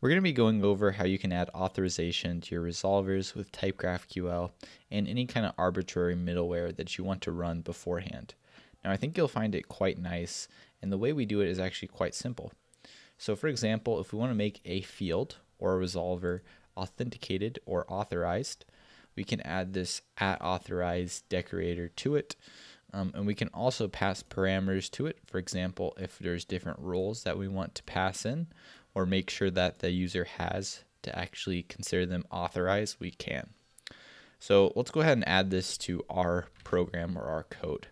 We're going to be going over how you can add authorization to your resolvers with Type GraphQL and any kind of arbitrary middleware that you want to run beforehand. Now I think you'll find it quite nice and the way we do it is actually quite simple. So for example, if we want to make a field or a resolver authenticated or authorized, we can add this at authorized decorator to it. Um, and we can also pass parameters to it. For example, if there's different rules that we want to pass in, or make sure that the user has to actually consider them authorized, we can. So let's go ahead and add this to our program or our code.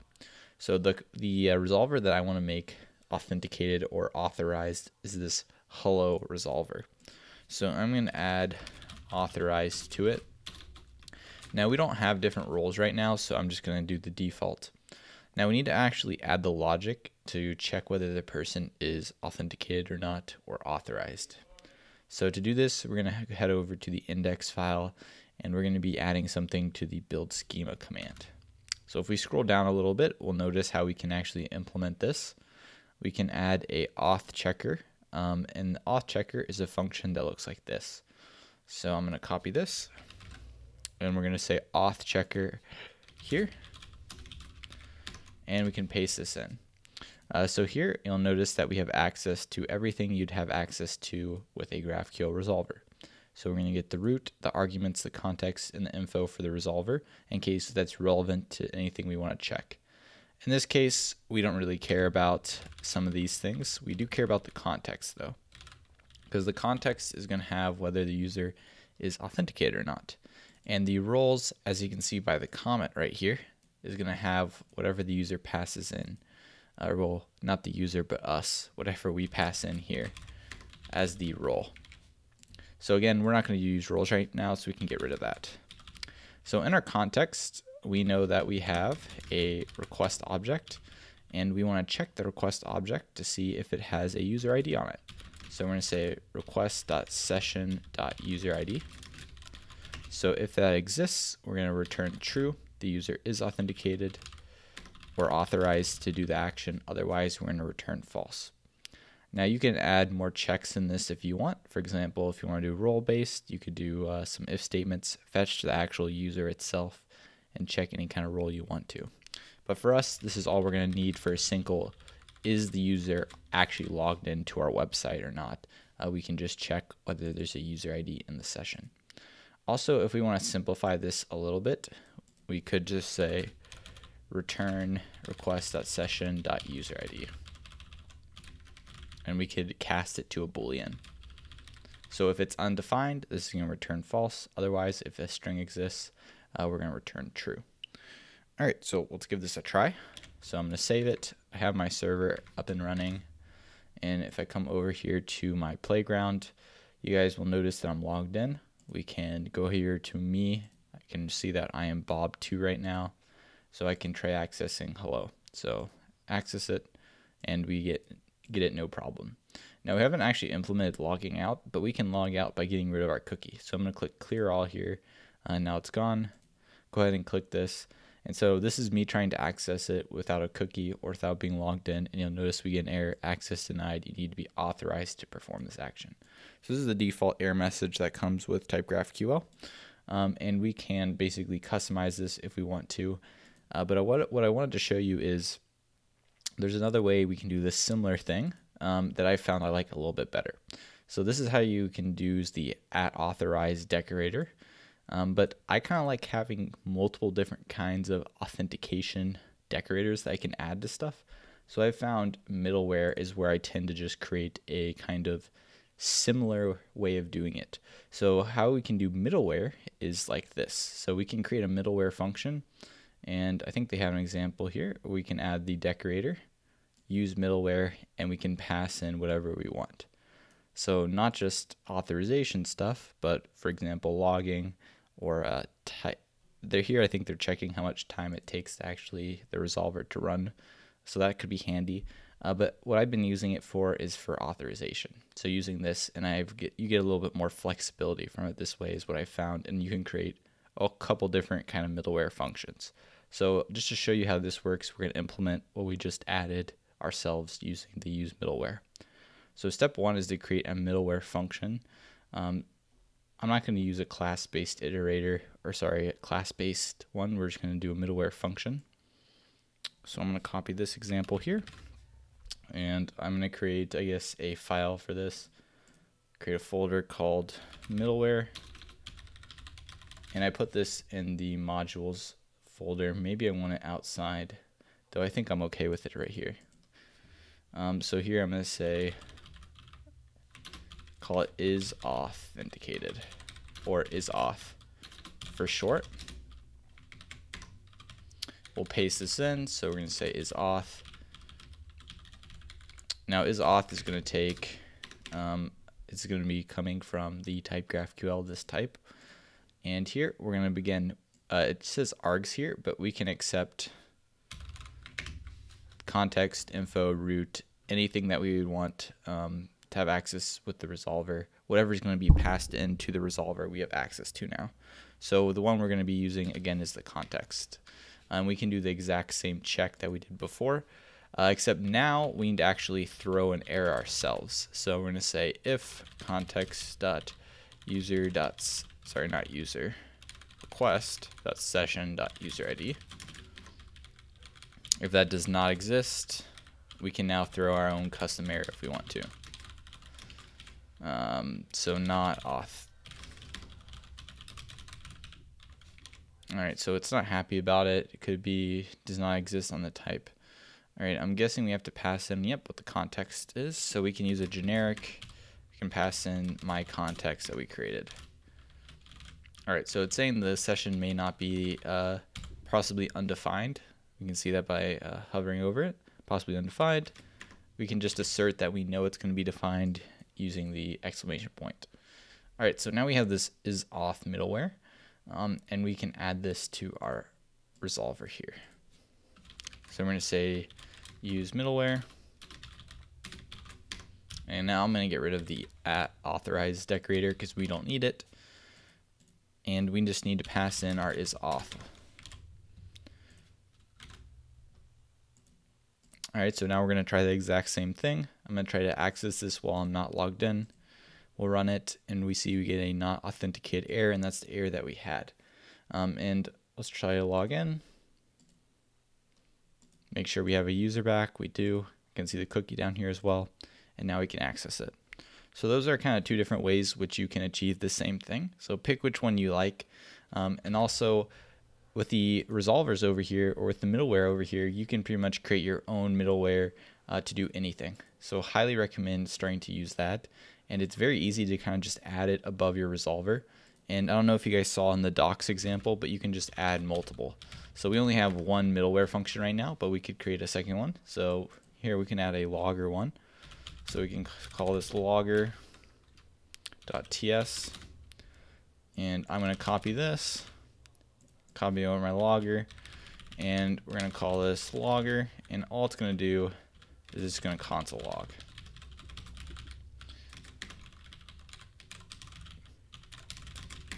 So the, the uh, resolver that I want to make authenticated or authorized is this hello resolver. So I'm going to add authorized to it. Now we don't have different roles right now, so I'm just going to do the default. Now we need to actually add the logic to check whether the person is authenticated or not or authorized. So to do this, we're going to head over to the index file and we're going to be adding something to the build schema command. So if we scroll down a little bit, we'll notice how we can actually implement this. We can add a auth checker um, and the auth checker is a function that looks like this. So I'm going to copy this and we're going to say auth checker here and we can paste this in. Uh, so here you'll notice that we have access to everything you'd have access to with a GraphQL resolver. So we're going to get the root, the arguments, the context, and the info for the resolver in case that's relevant to anything we want to check. In this case, we don't really care about some of these things. We do care about the context though, because the context is going to have whether the user is authenticated or not. And the roles, as you can see by the comment right here, is going to have whatever the user passes in. Uh, well, not the user, but us, whatever we pass in here as the role. So again, we're not going to use roles right now, so we can get rid of that. So in our context, we know that we have a request object, and we want to check the request object to see if it has a user ID on it. So we're going to say request.session.userid. So if that exists, we're going to return true the user is authenticated or authorized to do the action. Otherwise, we're going to return false. Now you can add more checks in this if you want. For example, if you want to do role based, you could do uh, some if statements, fetch the actual user itself, and check any kind of role you want to. But for us, this is all we're going to need for a single is the user actually logged into our website or not. Uh, we can just check whether there's a user ID in the session. Also, if we want to simplify this a little bit, we could just say return request.session.userid. And we could cast it to a boolean. So if it's undefined, this is going to return false. Otherwise, if a string exists, uh, we're going to return true. All right, so let's give this a try. So I'm going to save it. I have my server up and running. And if I come over here to my playground, you guys will notice that I'm logged in. We can go here to me can see that I am Bob2 right now. So I can try accessing hello. So access it and we get get it no problem. Now we haven't actually implemented logging out, but we can log out by getting rid of our cookie. So I'm going to click clear all here. Uh, now it's gone. Go ahead and click this. And so this is me trying to access it without a cookie or without being logged in. And you'll notice we get an error, access denied. You need to be authorized to perform this action. So this is the default error message that comes with Type GraphQL um, and we can basically customize this if we want to. Uh, but what, what I wanted to show you is there's another way we can do this similar thing um, that I found I like a little bit better. So this is how you can use the at authorized decorator. Um, but I kind of like having multiple different kinds of authentication decorators that I can add to stuff. So I found middleware is where I tend to just create a kind of similar way of doing it. So how we can do middleware is like this. So we can create a middleware function and I think they have an example here. We can add the decorator, use middleware, and we can pass in whatever we want. So not just authorization stuff, but for example, logging or uh. They're here. I think they're checking how much time it takes to actually the resolver to run. So that could be handy. Uh, but what I've been using it for is for authorization. So using this, and I get you get a little bit more flexibility from it this way is what I found, and you can create a couple different kind of middleware functions. So just to show you how this works, we're going to implement what we just added ourselves using the use middleware. So step one is to create a middleware function. Um, I'm not going to use a class-based iterator, or sorry, a class-based one. We're just going to do a middleware function. So I'm going to copy this example here, and I'm going to create, I guess, a file for this. Create a folder called middleware, and I put this in the modules folder. Maybe I want it outside, though I think I'm okay with it right here. Um, so here I'm going to say call it is authenticated or is auth for short. We'll paste this in, so we're going to say is auth. Now is auth is going to take, um, it's going to be coming from the type GraphQL this type. And here we're going to begin, uh, it says args here, but we can accept context, info, root, anything that we would want um, to have access with the resolver. Whatever is going to be passed into the resolver, we have access to now. So the one we're going to be using again is the context. And we can do the exact same check that we did before, uh, except now we need to actually throw an error ourselves. So we're going to say if context dot user dot sorry not user request dot session dot user id. If that does not exist, we can now throw our own custom error if we want to. Um, so not auth. Alright, so it's not happy about it. It could be does not exist on the type. Alright, I'm guessing we have to pass in, yep, what the context is. So we can use a generic. We can pass in my context that we created. Alright, so it's saying the session may not be uh, possibly undefined. We can see that by uh, hovering over it, possibly undefined. We can just assert that we know it's going to be defined using the exclamation point. All right, so now we have this is auth middleware, um, and we can add this to our resolver here. So I'm going to say use middleware, and now I'm going to get rid of the at authorized decorator because we don't need it, and we just need to pass in our is auth. All right, so now we're going to try the exact same thing. I'm going to try to access this while I'm not logged in. We'll run it, and we see we get a not authenticated error, and that's the error that we had. Um, and let's try to log in. Make sure we have a user back. We do. You can see the cookie down here as well. And now we can access it. So those are kind of two different ways which you can achieve the same thing. So pick which one you like. Um, and also with the resolvers over here or with the middleware over here, you can pretty much create your own middleware uh, to do anything. So highly recommend starting to use that. And it's very easy to kind of just add it above your resolver. And I don't know if you guys saw in the docs example, but you can just add multiple. So we only have one middleware function right now, but we could create a second one. So here we can add a logger one. So we can call this logger.ts. And I'm going to copy this copy over my logger and we're going to call this logger and all it's going to do is it's going to console log.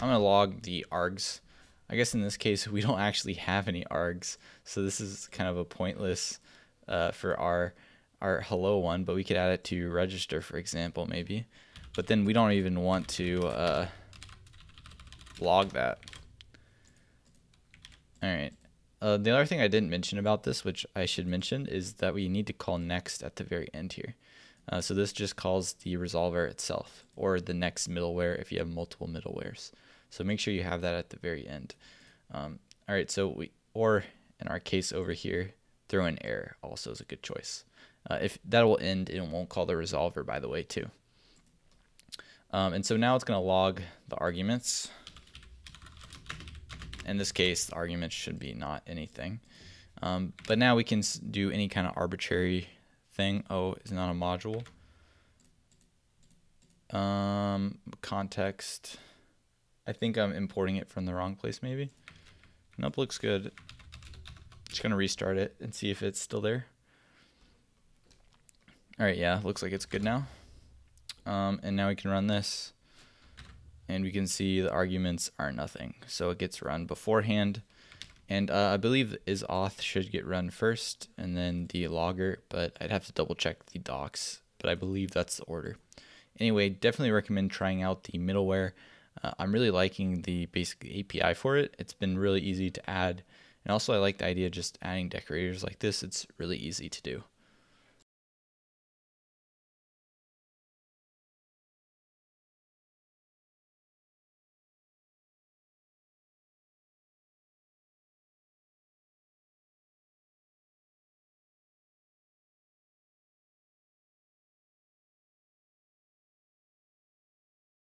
I'm to log the args. I guess in this case we don't actually have any args, so this is kind of a pointless uh, for our our hello one, but we could add it to register, for example, maybe. But then we don't even want to uh, log that. All right. Uh, the other thing I didn't mention about this, which I should mention, is that we need to call next at the very end here. Uh, so this just calls the resolver itself, or the next middleware if you have multiple middlewares. So make sure you have that at the very end. Um, all right, so we, or in our case over here, throw an error also is a good choice. Uh, if that will end, it won't call the resolver, by the way, too. Um, and so now it's going to log the arguments in this case, the argument should be not anything. Um, but now we can do any kind of arbitrary thing. Oh, it's not a module. Um, context. I think I'm importing it from the wrong place maybe. Nope, looks good. Just gonna restart it and see if it's still there. All right, yeah, looks like it's good now. Um, and now we can run this and we can see the arguments are nothing. So it gets run beforehand. And uh, I believe is auth should get run first and then the logger, but I'd have to double check the docs but I believe that's the order. Anyway, definitely recommend trying out the middleware. Uh, I'm really liking the basic API for it. It's been really easy to add. And also I like the idea of just adding decorators like this. It's really easy to do.